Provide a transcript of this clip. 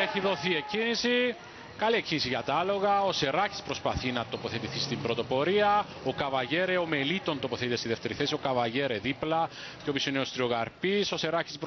Έχει δοθεί εκκίνηση. Καλή εκκίνηση για τα άλογα. Ο Σεράκης προσπαθεί να τοποθετηθεί στην πρωτοπορία. Ο Καβαγέρε, ο Μελίτων τοποθετείται στη δεύτερη θέση. Ο Καβαγέρε δίπλα. Και ο Πισινέος Τριογαρπής. Ο Σεράκης